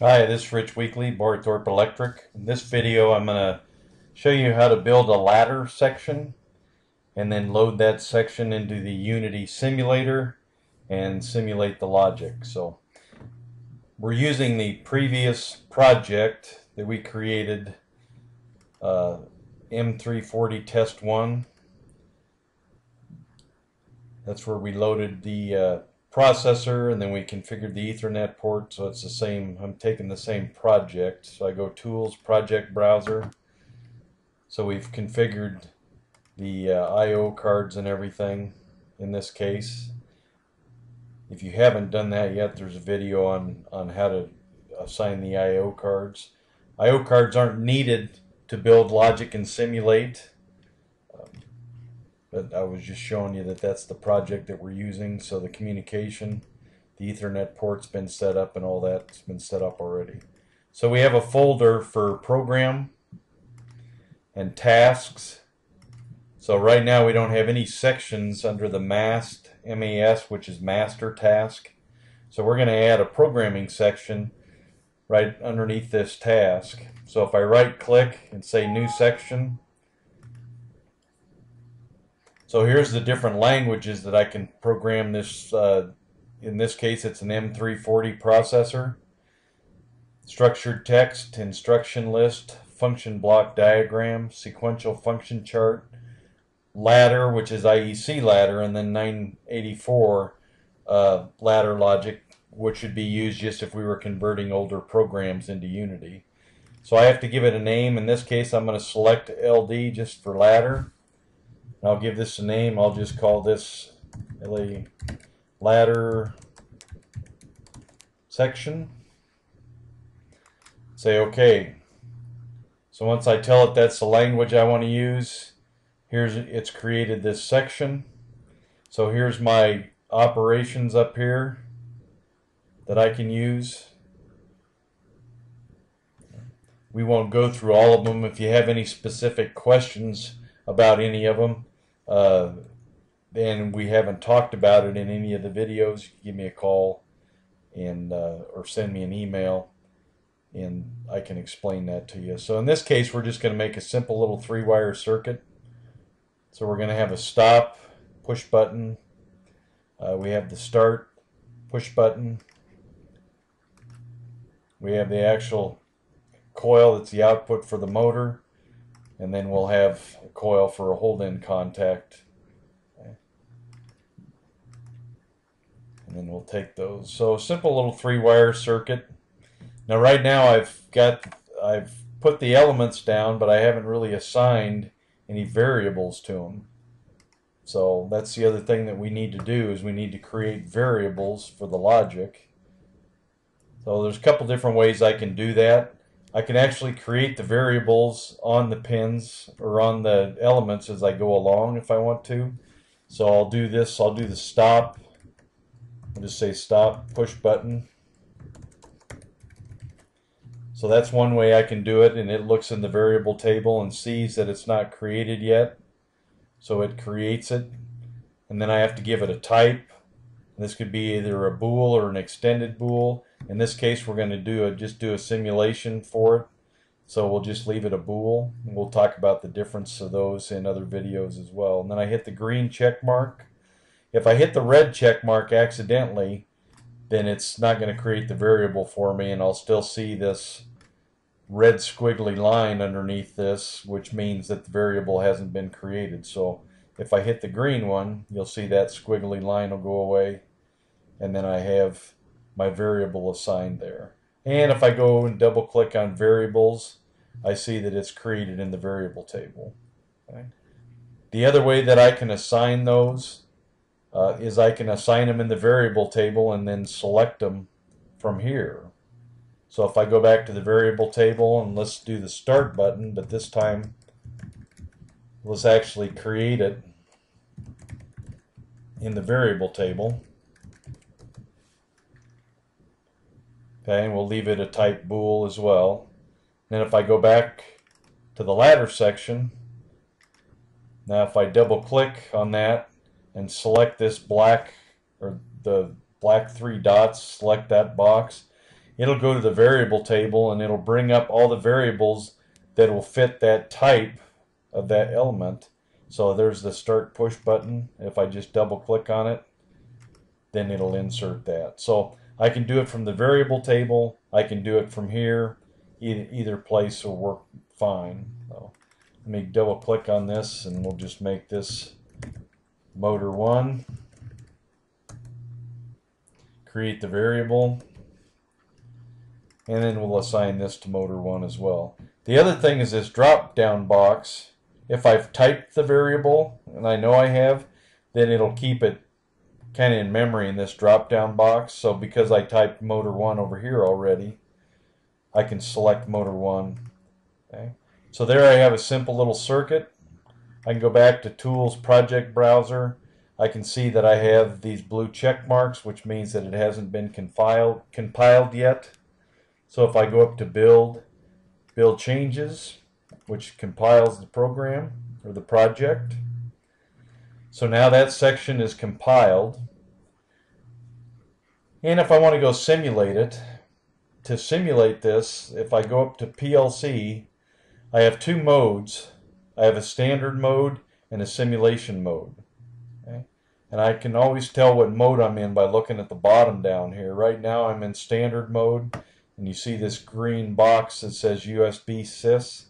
Hi, this is Rich Weekly, Barthorpe Electric. In this video I'm going to show you how to build a ladder section and then load that section into the Unity simulator and simulate the logic. So we're using the previous project that we created, uh, M340 Test 1. That's where we loaded the uh, processor and then we configured the ethernet port so it's the same I'm taking the same project. So I go tools project browser. So we've configured the uh, IO cards and everything in this case. If you haven't done that yet there's a video on on how to assign the IO cards. IO cards aren't needed to build logic and simulate but I was just showing you that that's the project that we're using. So the communication the ethernet port's been set up and all that's been set up already. So we have a folder for program and tasks. So right now we don't have any sections under the mast MAS which is master task. So we're going to add a programming section right underneath this task. So if I right click and say new section so here's the different languages that I can program this. Uh, in this case, it's an M340 processor. Structured text, instruction list, function block diagram, sequential function chart, ladder, which is IEC ladder, and then 984 uh, ladder logic, which would be used just if we were converting older programs into Unity. So I have to give it a name. In this case, I'm going to select LD just for ladder. I'll give this a name. I'll just call this a ladder section. Say OK. So once I tell it that's the language I want to use, here's it's created this section. So here's my operations up here that I can use. We won't go through all of them. If you have any specific questions about any of them, uh, and we haven't talked about it in any of the videos, give me a call and uh, or send me an email and I can explain that to you. So in this case, we're just going to make a simple little three-wire circuit. So we're going to have a stop, push button. Uh, we have the start, push button. We have the actual coil that's the output for the motor and then we'll have a coil for a hold-in contact. And then we'll take those. So simple little three-wire circuit. Now right now I've got I've put the elements down, but I haven't really assigned any variables to them. So that's the other thing that we need to do is we need to create variables for the logic. So there's a couple different ways I can do that. I can actually create the variables on the pins or on the elements as I go along if I want to. So I'll do this, I'll do the stop, I'll just say stop, push button. So that's one way I can do it and it looks in the variable table and sees that it's not created yet. So it creates it and then I have to give it a type. This could be either a bool or an extended bool. In this case, we're going to do a, just do a simulation for it. So we'll just leave it a bool. We'll talk about the difference of those in other videos as well. And then I hit the green check mark. If I hit the red check mark accidentally, then it's not going to create the variable for me and I'll still see this red squiggly line underneath this, which means that the variable hasn't been created. So if I hit the green one, you'll see that squiggly line will go away. And then I have my variable assigned there. And if I go and double click on variables, I see that it's created in the variable table. Okay. The other way that I can assign those uh, is I can assign them in the variable table and then select them from here. So if I go back to the variable table and let's do the start button, but this time let's actually create it in the variable table. Okay, and we'll leave it a type bool as well. Then if I go back to the ladder section, now if I double click on that and select this black or the black three dots, select that box, it'll go to the variable table and it'll bring up all the variables that will fit that type of that element. So there's the start push button. If I just double click on it, then it'll insert that. So I can do it from the variable table. I can do it from here. Either, place will work fine. So let me double click on this and we'll just make this motor 1. Create the variable. And then we'll assign this to motor 1 as well. The other thing is this drop down box. If I've typed the variable, and I know I have, then it'll keep it kind of in memory in this drop down box. So because I typed motor 1 over here already, I can select motor 1. Okay. So there I have a simple little circuit. I can go back to Tools Project Browser. I can see that I have these blue check marks, which means that it hasn't been compiled, compiled yet. So if I go up to Build, Build Changes, which compiles the program or the project. So now that section is compiled. And if I want to go simulate it, to simulate this, if I go up to PLC, I have two modes. I have a standard mode and a simulation mode. Okay? And I can always tell what mode I'm in by looking at the bottom down here. Right now I'm in standard mode and you see this green box that says USB sys.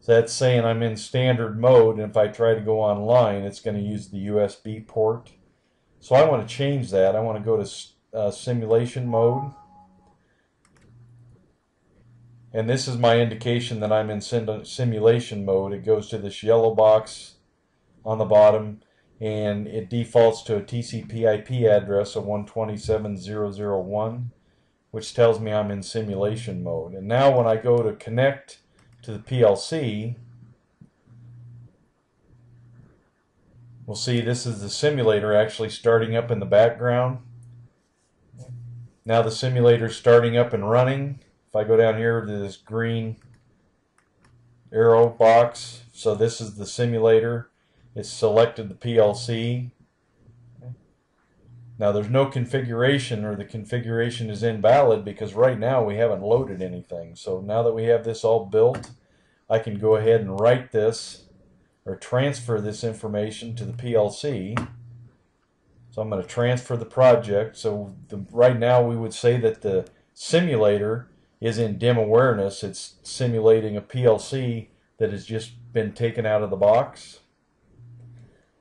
So that's saying I'm in standard mode and if I try to go online it's going to use the USB port. So I want to change that. I want to go to uh, simulation mode. And this is my indication that I'm in sim simulation mode. It goes to this yellow box on the bottom and it defaults to a TCP IP address of 127.0.0.1 which tells me I'm in simulation mode. And now when I go to connect to the PLC, we'll see this is the simulator actually starting up in the background. Now the simulator is starting up and running. If I go down here to this green arrow box, so this is the simulator. It's selected the PLC. Now there's no configuration or the configuration is invalid because right now we haven't loaded anything. So now that we have this all built, I can go ahead and write this or transfer this information to the PLC. So I'm going to transfer the project. So the, right now we would say that the simulator is in dim awareness. It's simulating a PLC that has just been taken out of the box.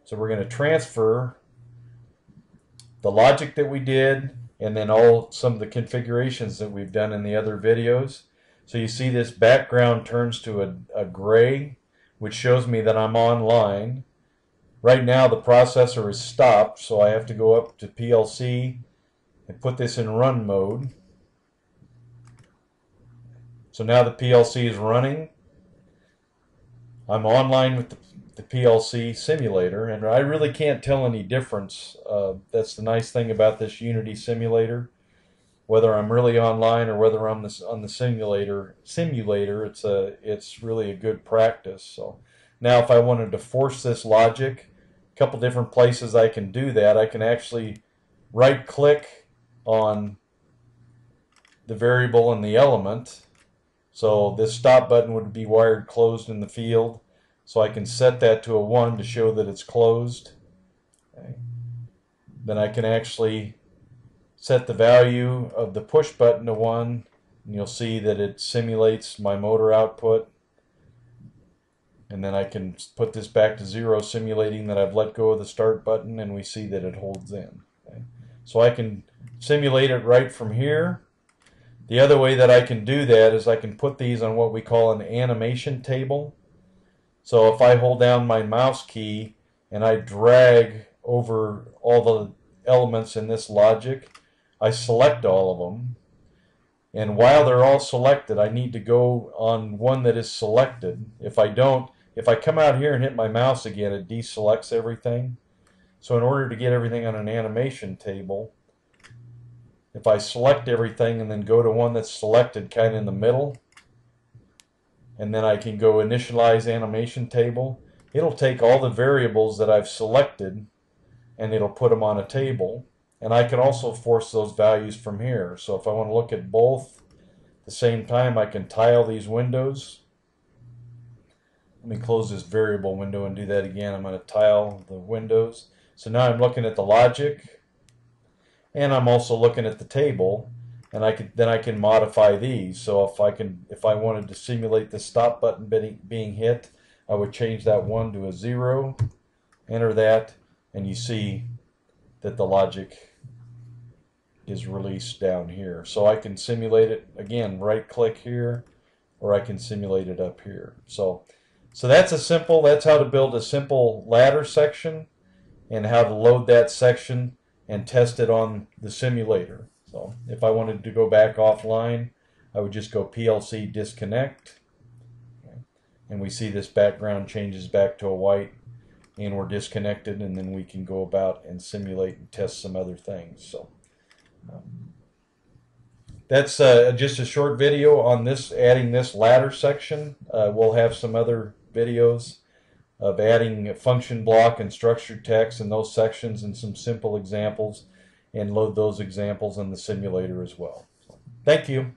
So we're going to transfer the logic that we did, and then all some of the configurations that we've done in the other videos. So you see this background turns to a, a gray, which shows me that I'm online. Right now the processor is stopped, so I have to go up to PLC and put this in run mode. So now the PLC is running. I'm online with the the PLC simulator, and I really can't tell any difference. Uh, that's the nice thing about this Unity simulator. Whether I'm really online or whether I'm this, on the simulator, simulator, it's a it's really a good practice. So now, if I wanted to force this logic, a couple different places I can do that. I can actually right-click on the variable and the element. So this stop button would be wired closed in the field so I can set that to a 1 to show that it's closed. Okay. Then I can actually set the value of the push button to 1 and you'll see that it simulates my motor output. And then I can put this back to 0 simulating that I've let go of the start button and we see that it holds in. Okay. So I can simulate it right from here. The other way that I can do that is I can put these on what we call an animation table. So if I hold down my mouse key and I drag over all the elements in this logic, I select all of them. And while they're all selected, I need to go on one that is selected. If I don't, if I come out here and hit my mouse again, it deselects everything. So in order to get everything on an animation table, if I select everything and then go to one that's selected kind of in the middle, and then I can go initialize animation table. It'll take all the variables that I've selected and it'll put them on a table. and I can also force those values from here. So if I want to look at both at the same time, I can tile these windows. Let me close this variable window and do that again. I'm going to tile the windows. So now I'm looking at the logic, and I'm also looking at the table, and I can then I can modify these. So if I can, if I wanted to simulate the stop button being, being hit, I would change that one to a zero, enter that, and you see that the logic is released down here. So I can simulate it again, right click here, or I can simulate it up here. So, so that's a simple, that's how to build a simple ladder section and how to load that section and test it on the simulator. So if I wanted to go back offline, I would just go PLC disconnect. And we see this background changes back to a white and we're disconnected and then we can go about and simulate and test some other things. So um, that's uh, just a short video on this, adding this ladder section. Uh, we'll have some other videos of adding function block and structured text in those sections and some simple examples and load those examples in the simulator as well. Thank you.